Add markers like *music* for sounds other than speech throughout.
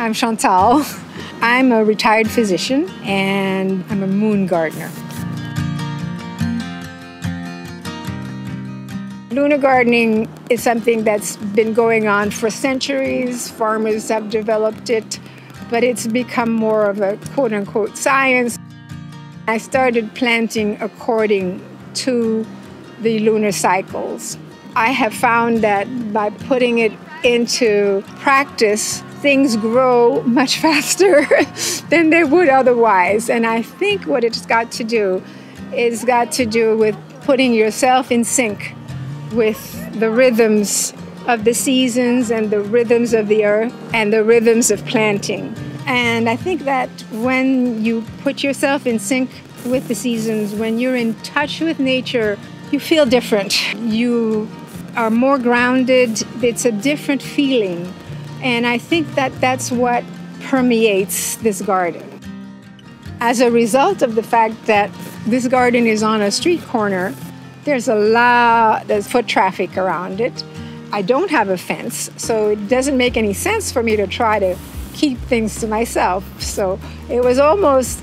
I'm Chantal. I'm a retired physician and I'm a moon gardener. Lunar gardening is something that's been going on for centuries. Farmers have developed it, but it's become more of a quote unquote science. I started planting according to the lunar cycles. I have found that by putting it into practice, things grow much *laughs* faster than they would otherwise. And I think what it's got to do is got to do with putting yourself in sync with the rhythms of the seasons and the rhythms of the earth and the rhythms of planting. And I think that when you put yourself in sync with the seasons, when you're in touch with nature, you feel different. You are more grounded. It's a different feeling. And I think that that's what permeates this garden. As a result of the fact that this garden is on a street corner, there's a lot, there's foot traffic around it. I don't have a fence, so it doesn't make any sense for me to try to keep things to myself. So it was almost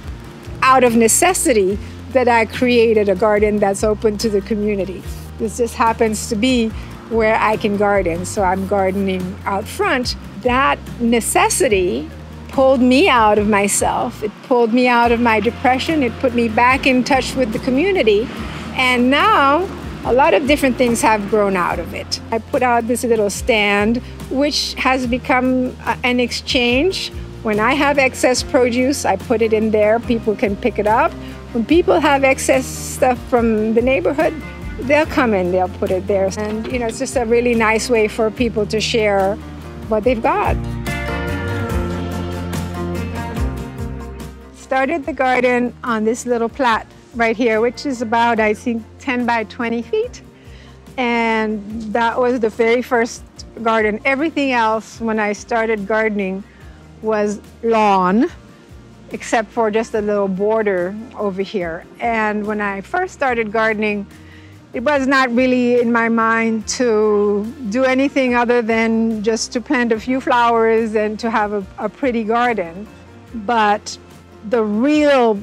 out of necessity that I created a garden that's open to the community. This just happens to be where I can garden, so I'm gardening out front. That necessity pulled me out of myself. It pulled me out of my depression. It put me back in touch with the community. And now a lot of different things have grown out of it. I put out this little stand, which has become an exchange. When I have excess produce, I put it in there. People can pick it up. When people have excess stuff from the neighborhood, they'll come in, they'll put it there. And, you know, it's just a really nice way for people to share what they've got. Started the garden on this little plat right here, which is about, I think, 10 by 20 feet. And that was the very first garden. Everything else, when I started gardening, was lawn, except for just a little border over here. And when I first started gardening, it was not really in my mind to do anything other than just to plant a few flowers and to have a, a pretty garden. But the real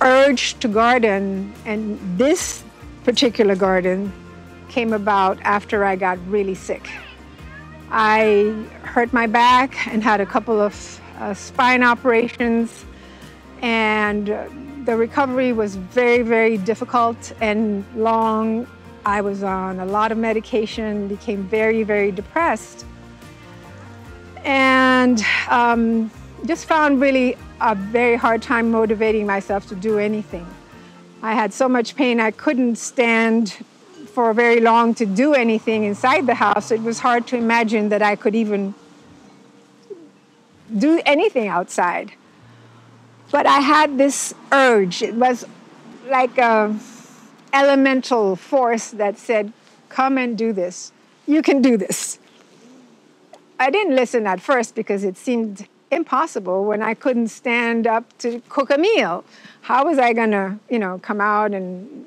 urge to garden, and this particular garden came about after I got really sick. I hurt my back and had a couple of uh, spine operations, and uh, the recovery was very, very difficult and long. I was on a lot of medication, became very, very depressed, and um, just found really a very hard time motivating myself to do anything. I had so much pain I couldn't stand for very long to do anything inside the house. It was hard to imagine that I could even do anything outside. But I had this urge. It was like a elemental force that said, "Come and do this. You can do this." I didn't listen at first because it seemed impossible when I couldn't stand up to cook a meal. How was I going to, you know, come out and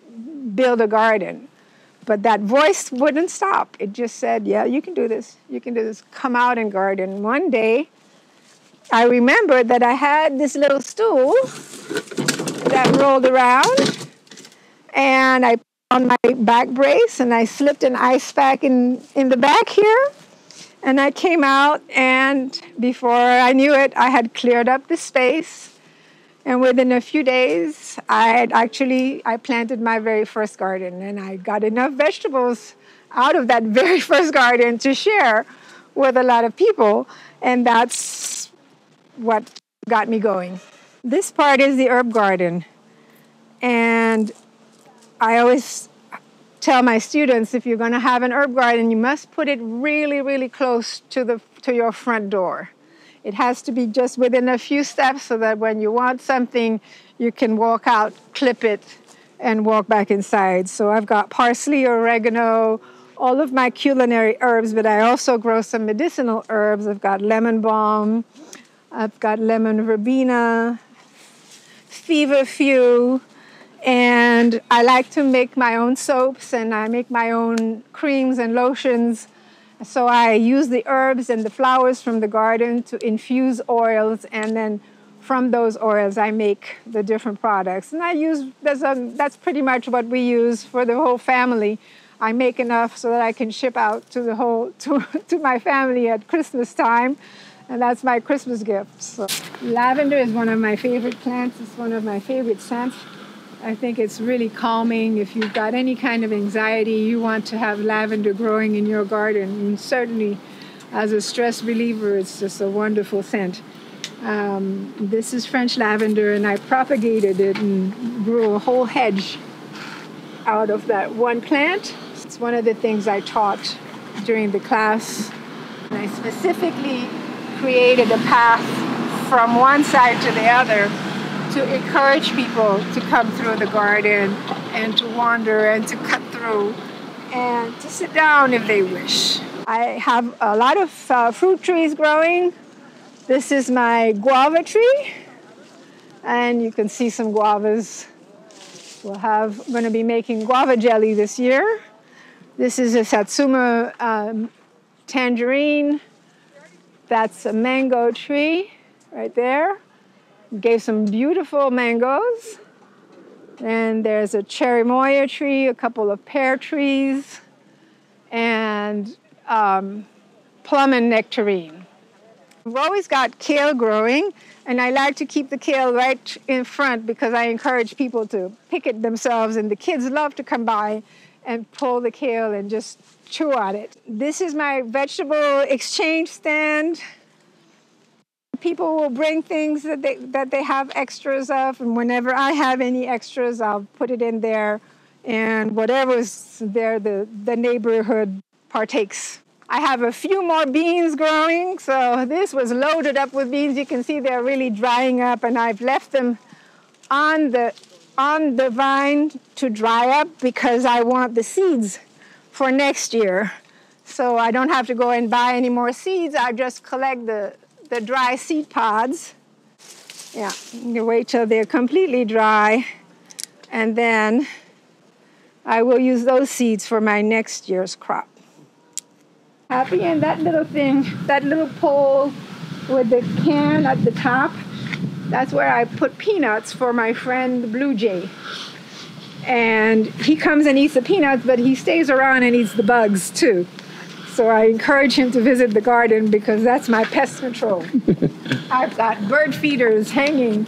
build a garden? But that voice wouldn't stop. It just said, "Yeah, you can do this. You can do this. Come out and garden." One day, I remembered that I had this little stool that rolled around, and I put on my back brace and I slipped an ice pack in in the back here and I came out, and before I knew it, I had cleared up the space. And within a few days, I had actually I planted my very first garden, and I got enough vegetables out of that *laughs* very first garden to share with a lot of people, and that's what got me going. This part is the herb garden, and I always tell my students if you're going to have an herb garden, you must put it really, really close to, the, to your front door. It has to be just within a few steps so that when you want something, you can walk out, clip it, and walk back inside. So I've got parsley, oregano, all of my culinary herbs, but I also grow some medicinal herbs. I've got lemon balm, I've got lemon verbena, feverfew, and I like to make my own soaps and I make my own creams and lotions. So I use the herbs and the flowers from the garden to infuse oils, and then from those oils I make the different products. And I use that's, um, that's pretty much what we use for the whole family. I make enough so that I can ship out to the whole *laughs* to, to my family at Christmas time, and that's my Christmas gift. So lavender is one of my favorite plants. It's one of my favorite scents. I think it's really calming. If you've got any kind of anxiety, you want to have lavender growing in your garden. And certainly, as a stress reliever, it's just a wonderful scent. Um, this is French lavender, and I propagated it and grew a whole hedge out of that one plant. It's one of the things I taught during the class. And I specifically created a path from one side to the other to encourage people to come through the garden and to wander and to cut through and to sit down if they wish. I have a lot of uh, fruit trees growing. This is my guava tree, and you can see some guavas. We'll have going to be making guava jelly this year. This is a Satsuma um, tangerine. That's a mango tree right there gave some beautiful mangoes. And there's a cherry cherimoya tree, a couple of pear trees, and um, plum and nectarine. We've always got kale growing, and I like to keep the kale right in front because I encourage people to pick it themselves, and the kids love to come by and pull the kale and just chew on it. This is my vegetable exchange stand people will bring things that they that they have extras of, and whenever I have any extras, I'll put it in there, and whatever's there, the the neighborhood partakes. I have a few more beans growing, so this was loaded up with beans. You can see they're really drying up, and I've left them on the on the vine to dry up because I want the seeds for next year. So I don't have to go and buy any more seeds. I just collect the the dry seed pods. Yeah, you wait till they're completely dry, and then I will use those seeds for my next year's crop. Happy and that little thing, that little pole with the can at the top, that's where I put peanuts for my friend the blue jay. And he comes and eats the peanuts, but he stays around and eats the bugs too. So I encourage him to visit the garden because that's my pest control. *laughs* I've got bird feeders hanging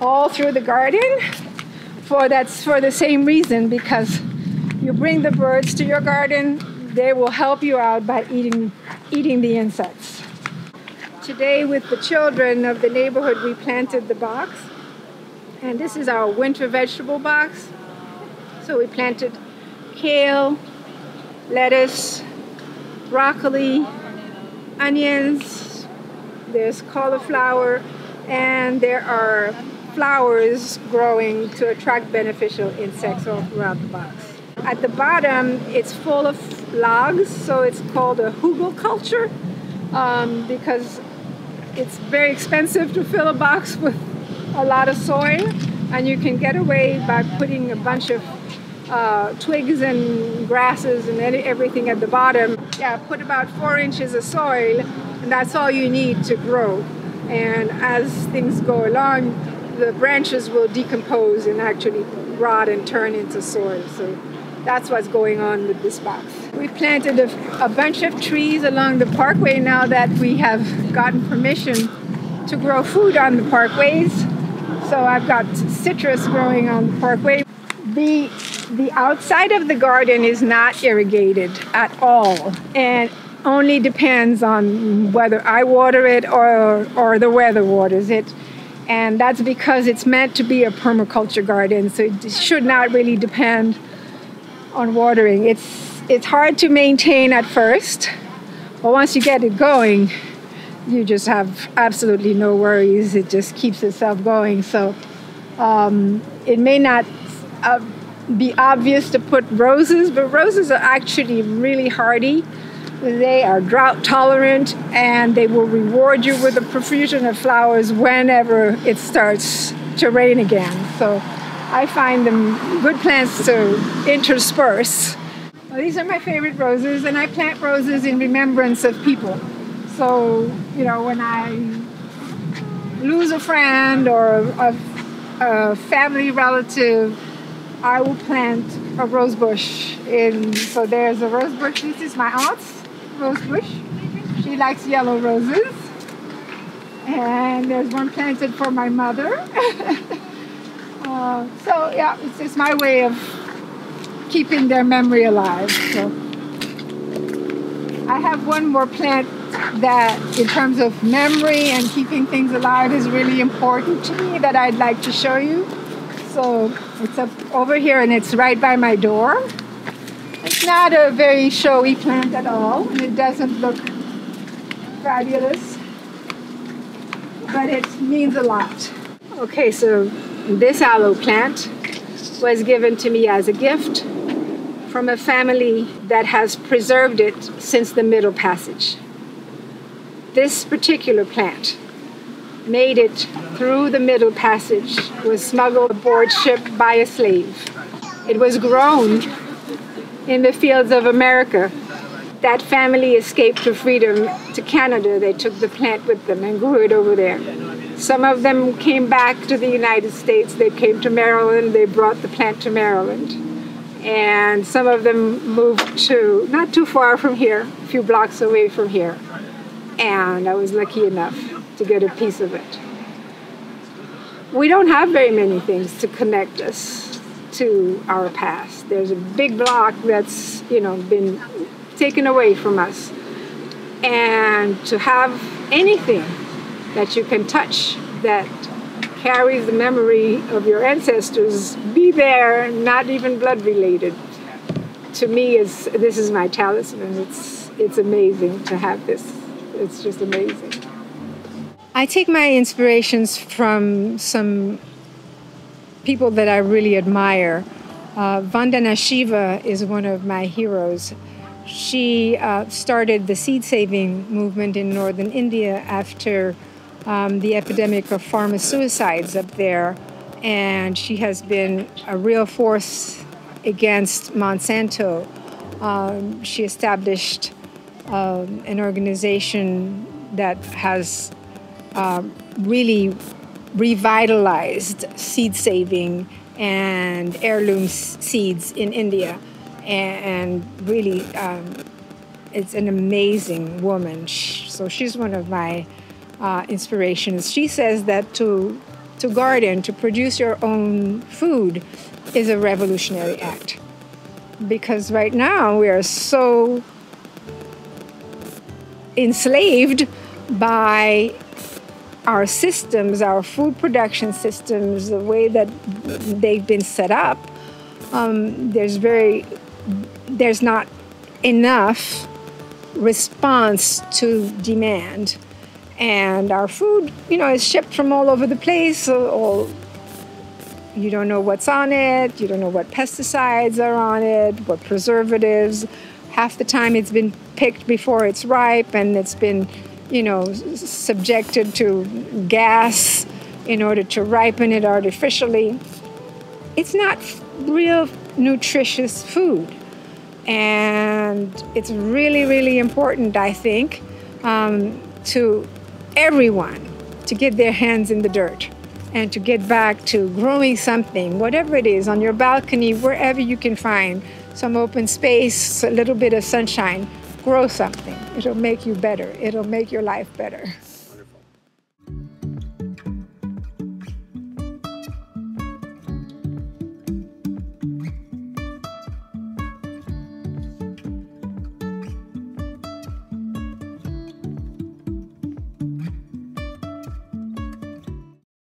all through the garden for that's for the same reason because you bring the birds to your garden, they will help you out by eating eating the insects. Today with the children of the neighborhood we planted the box and this is our winter vegetable box. So we planted kale, lettuce, broccoli, onions, there's cauliflower, and there are flowers growing to attract beneficial insects all throughout the box. At the bottom, it's full of logs, so it's called a hugelkultur um, because it's very expensive to fill a box *laughs* with a lot of soil, and you can get away by putting a bunch of uh, twigs and grasses and everything at the bottom. Yeah, put about four inches of soil, and that's all you need to grow. And as things go along, the branches will decompose and actually rot and turn into soil. So that's what's going on with this box. We planted a, a bunch of trees along the parkway now that we have gotten permission to grow food on the parkways. So I've got citrus growing on the parkway. The the outside of the garden is not irrigated at all and only depends on whether I water it or, or the weather waters it. And that's because it's meant to be a permaculture garden, so it should not really depend on watering. It's, it's hard to maintain at first, but once you get it going, you just have absolutely no worries. It just keeps itself going. So um, it may not. Uh, be obvious to put roses, but roses are actually really hardy. They are drought tolerant and they will reward you with a profusion of flowers whenever it starts to rain again. So I find them good plants to intersperse. Well, these are my favorite roses, and I plant roses in remembrance of people. So, you know, when I lose a friend or a, a family relative, I will plant a rose bush. In so there's a rose bush. This is my aunt's rose bush. She likes yellow roses. And there's one planted for my mother. *laughs* uh, so yeah, it's just my way of keeping their memory alive. So I have one more plant that, in terms of memory and keeping things alive, is really important to me that I'd like to show you. So it's up over here and it's right by my door. It's not a very showy plant at all, and it doesn't look fabulous, but it means a lot. Okay, so this aloe plant was given to me as a gift from a family that has preserved it since the Middle Passage. This particular plant made it through the Middle Passage, was smuggled aboard ship by a slave. It was grown in the fields of America. That family escaped to freedom to Canada. They took the plant with them and grew it over there. Some of them came back to the United States. They came to Maryland. They brought the plant to Maryland. And some of them moved to not too far from here, a few blocks away from here and I was lucky enough to get a piece of it. We don't have very many things to connect us to our past. There's a big block that's, you know, been taken away from us. And to have anything that you can touch that carries the memory of your ancestors be there, not even blood related. To me is this is my talisman. It's it's amazing to have this it's just amazing. I take my inspirations from some people that I really admire. Uh, Vandana Shiva is one of my heroes. She uh, started the seed saving movement in northern India after um, the epidemic of farmer suicides up there, and she has been a real force against Monsanto. Um, she established um, an organization that has uh, really revitalized seed saving and heirloom seeds in India. And, really, um, it's an amazing woman. So she's one of my uh, inspirations. She says that to, to garden, to produce your own food, is a revolutionary act. Because right now we are so enslaved by our systems, our food production systems, the way that they've been set up, um, there's very, there's not enough response to demand. And our food, you know, is shipped from all over the place. All, you don't know what's on it, you don't know what pesticides are on it, what preservatives. Half the time it's been picked before it's ripe and it's been, you know, subjected to gas in order to ripen it artificially. It's not real nutritious food. And it's really, really important, I think, um, to everyone to get their hands in the dirt and to get back to growing something, whatever it is, on your balcony, wherever you can find some open space, a little bit of sunshine grow something. It'll make you better. It'll make your life better.